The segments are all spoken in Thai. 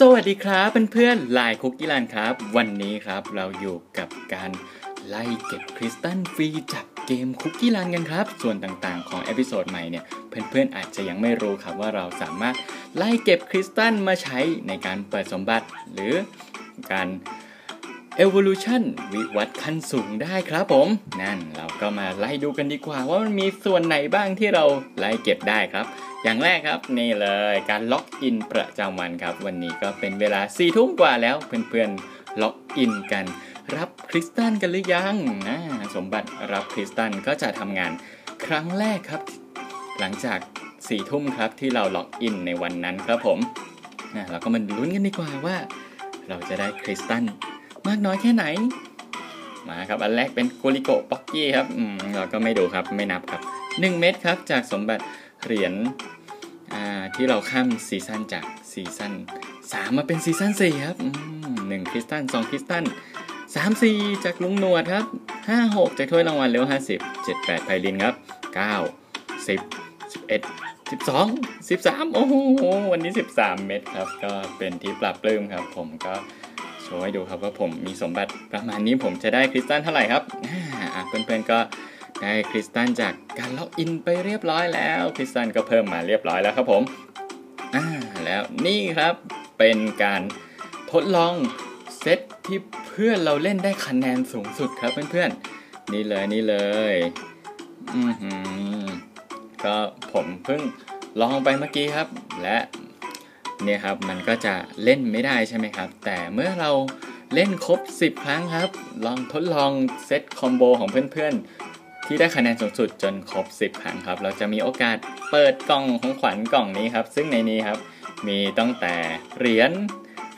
สวัสดีครับเพื่อนๆ LINE Cookie Run ครับ วันนี้ครับเราอยู่กับการไล่เก็บคริสตัลฟรีจากเกม Cookie Run กันครับ ส่วนต่างๆของ episode ใหม่เนี่ยเพื่อนๆอาจจะยังไม่รู้ครับว่าเราสามารถไล่เก็บคริสตัลมาใช้ในการเปิดสมบัติ หรือการ Evolution วิวัฒน์ขั้นสูงได้ครับผม นั่นเราก็มาไล่ดูกันดีกว่าว่ามันมีส่วนไหนบ้างที่เราไล่เก็บได้ครับ อย่างแรกครับนี่เลยการ login ประจำวันครับ วันนี้ก็เป็นเวลา4ี่ทุ่มกว่าแล้วเพื่อนๆ login กัน รับคริสตัลกันหรือยังนะสมบัติรับคริสตัลก็จะทำงานครั้งแรกครับ หลังจาก4ี่ทุ่มครับที่เรา login ในวันนั้นครับผมนะเราก็มาลุ้นกันดีกว่าว่า เราจะได้คริสตัลมากน้อยแค่ไหน มาครับอันแรกเป็นกูลิโกะป๊อกกี้ครับอืมเราก็ไม่ดูครับไม่นับครับ 1 เม็ดครับจากสมบัติเหรียญ ที่เราข้าม season จาก season 3 มาเป็น season 4ครับหนึ่งคริสตัลสองคริสตัลสามสี่จากลุงหนวดครับห้าหกจากถ้วยรางวัลเร็วห้าสิบเจ็ดแปดไพลินครับเก้าสิบสิบเอ็ดสิบสองสิบสามโอ้โห วันนี้สิบสามเม็ดครับ ก็เป็นที่ปลาบปลื้มครับ ผมก็โชว์ให้ดูครับว่าผมมีสมบัติประมาณนี้ผมจะได้คริสตัลเท่าไหร่ครับเพื่อนๆก็ ได้คริสตัลจากการล็อกอินไปเรียบร้อยแล้ว คริสตัลก็เพิ่มมาเรียบร้อยแล้วครับผมอ่าแล้วนี่ครับเป็นการทดลองเซตที่เพื่อนเราเล่นได้คะแนนสูงสุดครับเพื่อนๆ นี่เลยนี่เลยอือหือก็ผมเพิ่งลองไปเมื่อกี้ครับ และเนี่ยครับมันก็จะเล่นไม่ได้ใช่ไหมครับ แต่เมื่อเราเล่นครบ 10 ครั้งครับ ลองทดลองเซตคอมโบของเพื่อนๆ ที่ได้คะแนนสูงสุดจนครบ 10ครั้งครับ เราจะมีโอกาสเปิดกล่องของขวัญกล่องนี้ครับ ซึ่งในนี้ครับ มีตั้งแต่เหรียญ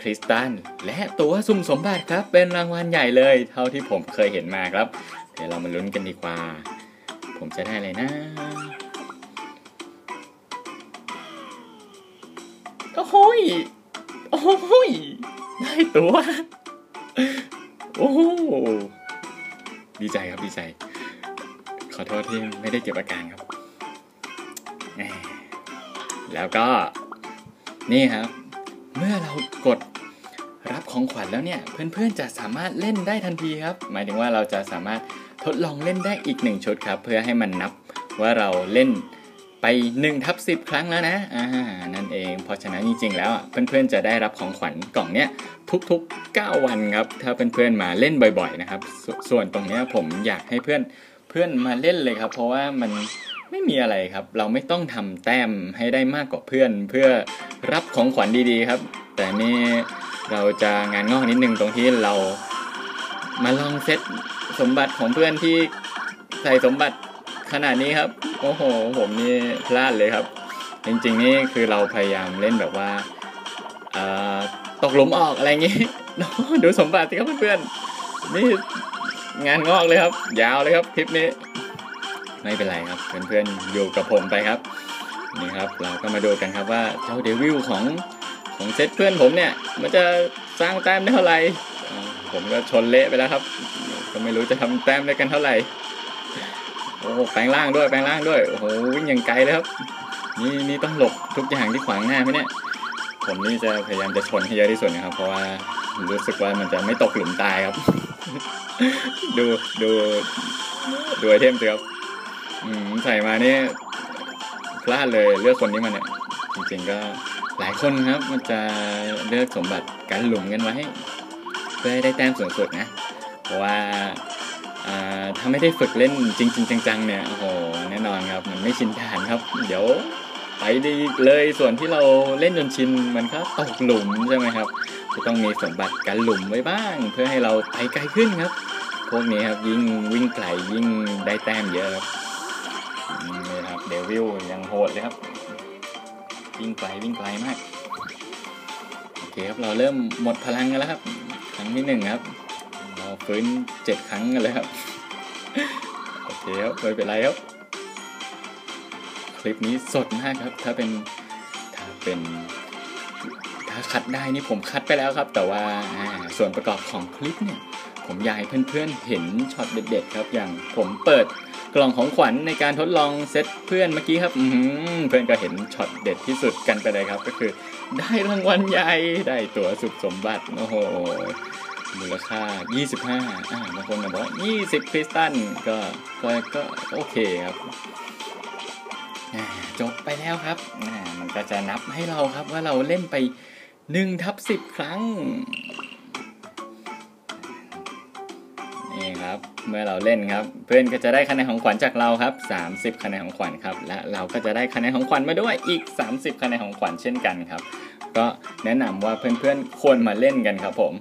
คริสตัลและตัวสุ่มสมบัติครับ เป็นรางวัลใหญ่เลย เท่าที่ผมเคยเห็นมาครับ เดี๋ยวเรามาลุ้นกันดีกว่า ผมจะได้อะไรนะ โอ้โหยโอ้โหยได้ตัว โอ้ดีใจครับดีใจ อโทษที่ไม่ได้เก็บอาการครับ แล้วก็นี่ครับ เมื่อเรากดรับของขวัญแล้วเนี่ย เพื่อนๆจะสามารถเล่นได้ทันทีครับ หมายถึงว่าเราจะสามารถทดลองเล่นได้อีกหนึ่งชุดครับ เพื่อให้มันนับว่าเราเล่นไป1ทับ10 ครั้งแล้วนะ อ่า นั่นเอง เพราะฉะนั้นจริงๆ แล้วเพื่อนๆ จะได้รับของขวัญกล่องเนี้ยทุกๆ 9 วันครับ ถ้าเพื่อนๆ มาเล่นบ่อยๆ นะครับสส่วนตรงเนี้ยผมอยากให้เพื่อน เพื่อนมาเล่นเลยครับ เพราะว่ามันไม่มีอะไรครับ เราไม่ต้องทำแต้มให้ได้มากกว่าเพื่อน เพื่อรับของขวัญดีๆครับ แต่นี่เราจะงานงอกนิดนึงตรงที่เรามาลองเซตสมบัติของเพื่อนที่ใส่สมบัติขนาดนี้ครับ โอ้โห ผมนี่พลาดเลยครับ จริงๆนี่คือเราพยายามเล่นแบบว่าตกหลุมออกอะไรอย่างงี้ดูสมบัติสิครับเพื่อนๆนี่ งานงอกเลยครับ ยาวเลยครับคลิปนี้ ไม่เป็นไรครับเพื่อนๆอยู่กับผมไปครับนี่ครับเราก็มาดูกันครับว่าเจ้าเดวิลของของเซตเพื่อนผมเนี่ย มันจะสร้างแต้มได้เท่าไหร่ผมก็ชนเละไปแล้วครับ ก็ไม่รู้จะทำแต้มได้กันเท่าไหร่โอ้แปลงร่างด้วยแปลงร่างด้วยโอ้โหวิ่งอย่างไกลเลยครับ นี่นี่ต้องหลบทุกอย่างที่ขวางหน้าไหมเนี่ยผมนี่จะพยายามจะชนให้เยอะที่สุดนะครับ เพราะว่ารู้สึกว่ามันจะไม่ตกหลุมตายครับ ดูดูดูไอเทมสิครับอืมใส่มานี่พลาดเลยเลือกคนนี้มาเนี่ย จริงๆก็หลายคนครับ มันจะเลือกสมบัติการหลุมกันไว้เพื่อให้ได้แต้มสูงสุดนะ เพราะว่าอ่าถ้าไม่ได้ฝึกเล่นจริง ๆ จัง ๆ เนี่ยโอ้โหแน่นอนครับ มันไม่ชินฐานครับ เดี๋ยวไปดีเลยส่วนที่เราเล่นจนชินมันก็ตกหลุมใช่ไหมครับ จะต้องมีสมบัติกันหลุมไว้บ้าง เพื่อให้เราไปไกลขึ้นครับ พวกนี้ครับยิ่งวิ่งไกลยิ่งได้แต้มเยอะครับนี่ครับเดวิลยังโหดเลยครับ วิ่งไกลวิ่งไกลมากโอเคครับเราเริ่มหมดพลังกันแล้วครับ ครั้งที่หนึ่งครับเราฟื้นเจ็ดครั้งกันเลยครับโอเคครับไม่เป็นไรครับคลิปนี้สดมากครับ ถ้าเป็นถ้าเป็น ถ้าคัดได้นี่ผมคัดไปแล้วครับ แต่ว่าส่วนประกอบของคลิปเนี่ยผมอยากให้เพื่อนๆเห็นช็อตเด็ดๆครับ อย่างผมเปิดกล่องของขวัญในการทดลองเซตเพื่อนเมื่อกี้ครับเพื่อนก็เห็นช็อตเด็ดที่สุดกันไปเลยครับ ก็คือได้รางวัลใหญ่ได้ตั๋วสุ่มสมบัติโอ้โหมูลค่า 25อ่าบางคนบอกว่า20คริสตัลก็ก็ก็โอเคครับจบไปแล้วครับมันก็จะนับให้เราครับว่าเราเล่นไป 1ทับ10ครั้ง นี่ครับ เมื่อเราเล่นครับ เพื่อนก็จะได้คะแนนของขวัญจากเราครับ 30 คะแนนของขวัญครับ และเราก็จะได้คะแนนของขวัญมาด้วยอีก 30 คะแนนของขวัญเช่นกันครับ ก็แนะนำว่าเพื่อนๆควรมาเล่นกันครับผม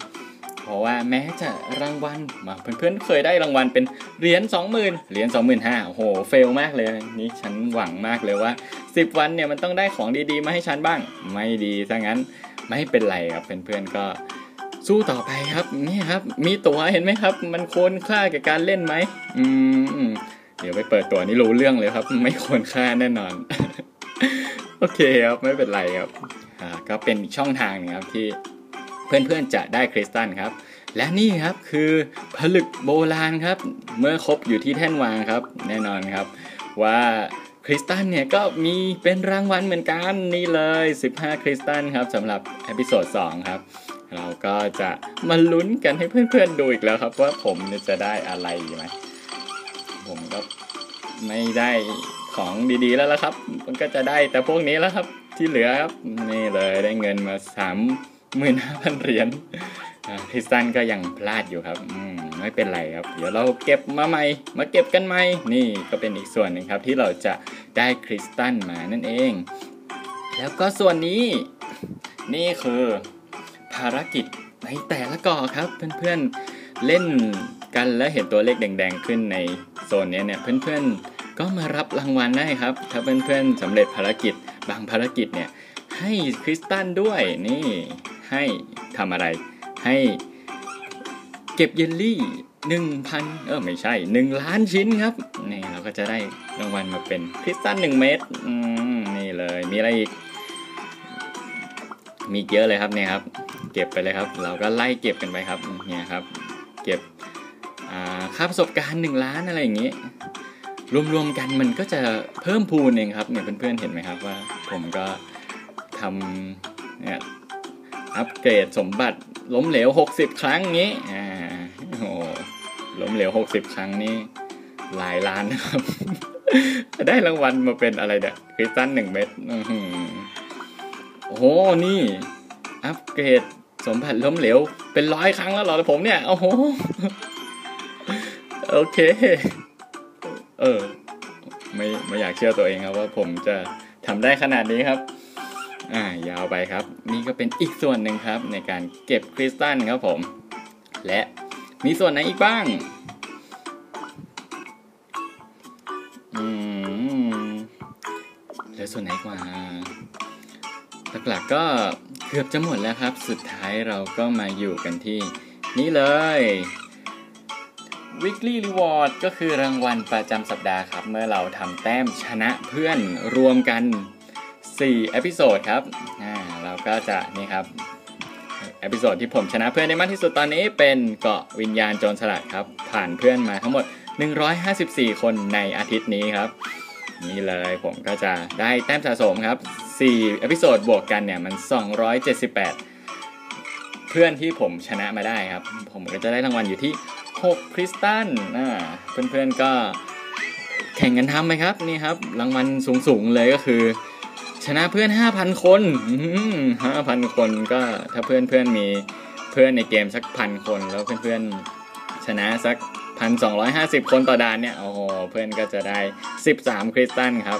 เพราะว่าแม้จะรางวัลมาเพื่อนๆเคยได้รางวัลเป็นเหรียญ20,000เหรียญ25,000โอ้โหเฟลมากเลยนี่ฉันหวังมากเลยว่า 10 วันเนี่ยมันต้องได้ของดีๆ มาให้ฉันบ้าง ไม่ดีซะงั้น ไม่เป็นไรครับเพื่อนๆก็สู้ต่อไปครับนี่ครับ มีตัวเห็นไหมครับ มันควรค่ากับการเล่นไหมอืมเดี๋ยวไปเปิดตัวนี้รู้เรื่องเลยครับ ไม่ควรค่าแน่นอน โอเคครับไม่เป็นไรครับอ่าก็เป็นช่องทางนึงครับที่เพื่อนๆจะได้คริสตัลครับ และนี่ครับคือผลึกโบราณครับ เมื่อครบอยู่ที่แท่นวางครับ แน่นอนครับ ว่า คริสตัลเนี่ยก็มีเป็นรางวัลเหมือนกันนี่เลย 15 คริสตัลครับสำหรับ episode 2ครับ เราก็จะมาลุ้นกันให้เพื่อนๆดูอีกแล้วครับ ว่าผมจะได้อะไรไหมผมก็ไม่ได้ของดีๆแล้วละครับ มันก็จะได้แต่พวกนี้แล้วครับที่เหลือครับนี่เลยได้เงินมาสามหมื่นห้าพันเหรียญคริสตันก็ยังพลาดอยู่ครับอืม ไม่เป็นไรครับ เดี๋ยวเราเก็บมาใหม่ มาเก็บกันใหม่ นี่ก็เป็นอีกส่วนหนึ่งครับที่เราจะได้คริสตันมานั่นเอง แล้วก็ส่วนนี้ นี่คือภารกิจในแต่ละก่อครับเพื่อนๆเล่นกันแล้วเห็นตัวเลขแดงๆขึ้นในโซนนี้เนี่ยเพื่อนๆก็มารับรางวัลได้ครับ ถ้าเพื่อนๆสำเร็จภารกิจบางภารกิจเนี่ยให้คริสตัลด้วยนี่ให้ทำอะไรให้ เก็บเยลลี่หนึ่งพันเออไม่ใช่หนึ่งล้านชิ้นครับ นี่เราก็จะได้รางวัลมาเป็นคริสตัลหนึ่งเม็ดนี่เลยมีอะไรอีก มีเยอะเลยครับเนี่ยครับ เก็บไปเลยครับ เราก็ไล่เก็บกันไปครับเนี่ยครับ เก็บค่าประสบการณ์หนึ่งล้านอะไรอย่างนี้ รวมๆกันมันก็จะเพิ่มพูนเองครับเนี่ยเพื่อนๆเห็นไหมครับว่า ผมก็ทำเนี่ยอัปเกรดสมบัติล้มเหลว 60 ครั้งนี้อ่าโอ้ ล้มเหลว60ครั้งนี้หลายล้านนะครับ ได้รางวัลมาเป็นอะไรเนี่ยคริสตัลหนึ่งเม็ดโอ้โห นี่ อัปเกรดสมบัติล้มเหลว เป็นร้อยครั้งแล้วหรอผมเนี่ย โอ้โห โอเค เออ ไม่ไม่อยากเชื่อตัวเองครับว่าผมจะทำได้ขนาดนี้ครับอ่ายาวไปครับ นี่ก็เป็นอีกส่วนหนึ่งครับในการเก็บคริสตัลครับผม และ มีส่วนไหนอีกบ้าง อืมแล้วส่วนไหนกว่า หลักๆก็เกือบจะหมดแล้วครับ สุดท้ายเราก็มาอยู่กันที่นี่เลย weekly reward ก็คือรางวัลประจำสัปดาห์ครับ เมื่อเราทำแต้มชนะเพื่อนรวมกัน4 episode ครับ อ่า เราก็จะนี่ครับ episode ที่ผมชนะเพื่อนได้มากที่สุดตอนนี้เป็นเกาะวิญญาณโจรสลัดครับ ผ่านเพื่อนมาทั้งหมด 154 คนในอาทิตย์นี้ครับ นี่เลยผมก็จะได้แต้มสะสมครับ4 episode บวกกันเนี่ยมัน 278 เพื่อนที่ผมชนะมาได้ครับ ผมก็จะได้รางวัลอยู่ที่ 6 คริสตัลเพื่อนๆก็แข่งกันทำไหมครับนี่ครับ รางวัลสูงๆเลยก็คือ ชนะเพื่อน 5,000 คน5,000 คนก็ถ้าเพื่อนๆมีเพื่อนในเกมสักพันคน แล้วเพื่อนๆชนะสักพันสองร้อยห้าสิบคนต่อดานเนี่ย โอ้โห เพื่อนก็จะได้สิบสามคริสตัลครับ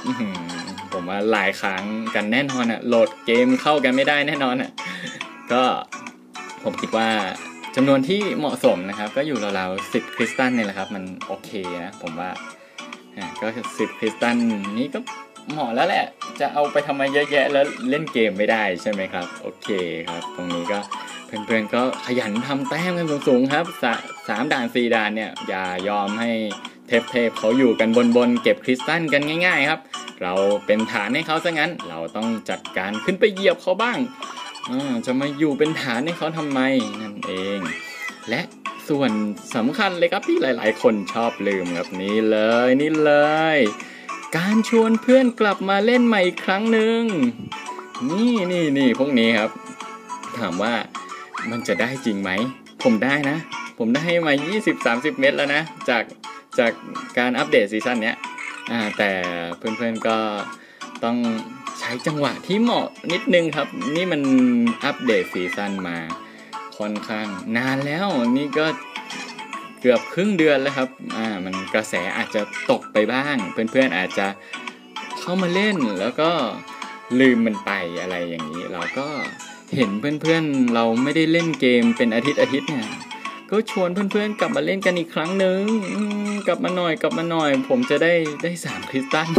ผมว่าหลายครั้งกันแน่นอนอะโหลดเกมเข้ากันไม่ได้แน่นอนอะก็ผมคิดว่าจำนวนที่เหมาะสมนะครับ ก็อยู่ราวๆสิบคริสตัลเนี่ยแหละครับ มันโอเคนะ ผมว่าก็สิบคริสตัลนี้ก็ หมาะแล้วแหละ จะเอาไปทำไมเยอะแยะแล้วเล่นเกมไม่ได้ใช่ไหมครับ โอเคครับ ตรงนี้ก็เพื่อนๆก็ขยันทำแต้มกันสูงๆครับสสามด่านสี่ด่านเนี่ยอย่ายอมให้เทปเทปเขาอยู่กันบนๆเก็บคริสตัลกันง่าย ๆ ครับ เราเป็นฐานให้เขาซะงั้น เราต้องจัดการขึ้นไปเหยียบเขาบ้างจะมาอยู่เป็นฐานให้เขาทำไมนั่นเอง และส่วนสำคัญเลยครับที่หลาย ๆ คนชอบลืมครับนี่เลยนี่เลย การชวนเพื่อนกลับมาเล่นใหม่อีกครั้งหนึ่งนี่นี่นี่พวกนี้ครับ ถามว่ามันจะได้จริงไหม ผมได้นะ ผมได้มา 20-30 เม็ดแล้วนะ จากจากการอัปเดตซีซั่นเนี้ยอ่าแต่เพื่อนๆก็ต้องใช้จังหวะที่เหมาะนิดนึงครับ นี่มันอัปเดตซีซั่นมาค่อนข้างนานแล้วนี่ก็ เกือบครึ่งเดือนแล้วครับอ่ามันกระแสอาจจะตกไปบ้าง เพื่อนๆอาจจะเข้ามาเล่นแล้วก็ลืมมันไปอะไรอย่างนี้ เราก็เห็นเพื่อนๆเราไม่ได้เล่นเกมเป็นอาทิตย์อาทิตย์เนี่ยก็ชวนเพื่อนๆกลับมาเล่นกันอีกครั้งหนึ่งกลับมาหน่อยกลับมาหน่อย ผมจะได้ได้สามคริสตัล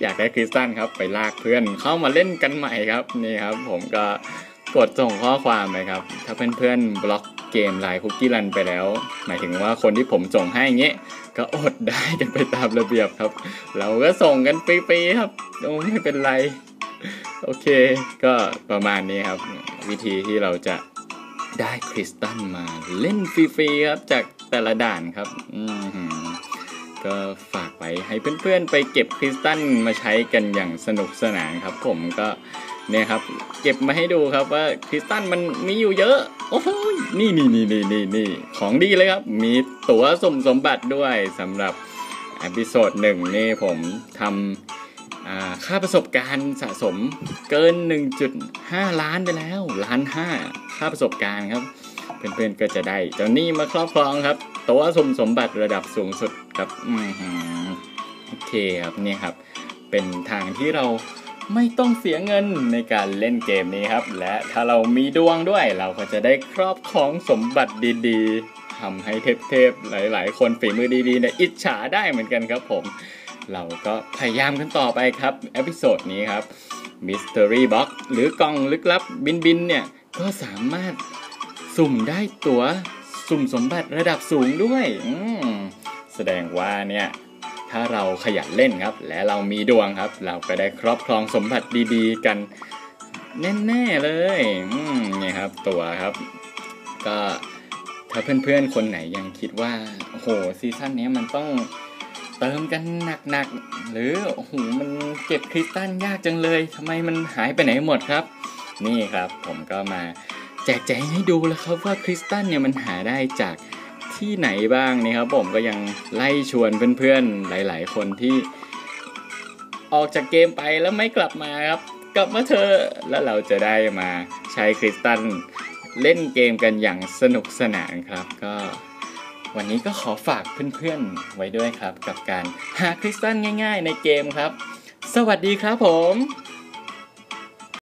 อยากได้คริสตัลครับไปลากเพื่อนเข้ามาเล่นกันใหม่ครับนี่ครับ ผมก็กดส่งข้อความไปครับ ถ้าเพื่อนๆบล็อก เกมไลน์คุกกี้รันไปแล้ว หมายถึงว่าคนที่ผมส่งให้เงี้ยก็อดได้กันไปตามระเบียบครับ เราก็ส่งกันฟรีๆครับโอ้ไม่เป็นไร โอเค ก็ประมาณนี้ครับ วิธีที่เราจะได้คริสตัลมาเล่นฟรีๆครับจากแต่ละด่านครับอือหือก็ฝากไปให้เพื่อนๆไปเก็บคริสตัลมาใช้กันอย่างสนุกสนานครับ ผมก็ เนี่ยครับ เก็บมาให้ดูครับว่าคริสตัลมันมีอยู่เยอะ โอ้โหนี่นี่นี่นี่นี่นี่ของดีเลยครับ มีตั๋วสมสมบัติด้วยสำหรับอพิโซดหนึ่งนี่ผมทำค่าประสบการณ์สะสมเกิน 1.5 ล้านไปแล้วล้านห้าค่าประสบการณ์ครับ เพื่อนๆก็จะได้เจ้านี่มาครอบครองครับ ตัวสมสมบัติระดับสูงสุดครับอโอเคครับนี่ครับ เป็นทางที่เรา ไม่ต้องเสียเงินในการเล่นเกมนี้ครับ และถ้าเรามีดวงด้วยเราก็จะได้ครอบครองสมบัติดีๆทำให้เทพๆหลาย ๆ คนฝีมือดีๆเนี่ยอิจฉาได้เหมือนกันครับผม เราก็พยายามกันต่อไปครับ episode นี้ครับ Mystery Box หรือกล่องลึกลับบินบินเนี่ยก็สามารถสุ่มได้ตั๋วสุ่มสมบัติระดับสูงด้วย แสดงว่าเนี่ย ถ้าเราขยันเล่นครับ และเรามีดวงครับ เราก็ได้ครอบครองสมบัติดีๆ กันแน่ๆเลยนี่ครับตัวครับ ก็ถ้าเพื่อนๆคนไหนยังคิดว่าโอ้โหซีซั่นนี้มันต้องเติมกันหนักๆ หรือโอ้โหมันเก็บคริสตัลยากจังเลยทำไมมันหายไปไหนหมดครับ นี่ครับผมก็มาแจกแจงให้ดูแล้วครับว่าคริสตัลเนี่ยมันหาได้จาก ที่ไหนบ้างนี่ครับผมก็ยังไล่ชวนเพื่อนๆหลาย ๆ คนที่ ออกจากเกมไปแล้วไม่กลับมาครับ กลับมาเถอแล้วเราจะได้มาใช้คริสตัลเล่นเกมกันอย่างสนุกสนานครับก็วันนี้ก็ขอฝากเพื่อนๆไว้ด้วยครับ กับการหาคริสตัลง่าย ๆ ในเกมครับ สวัสดีครับผม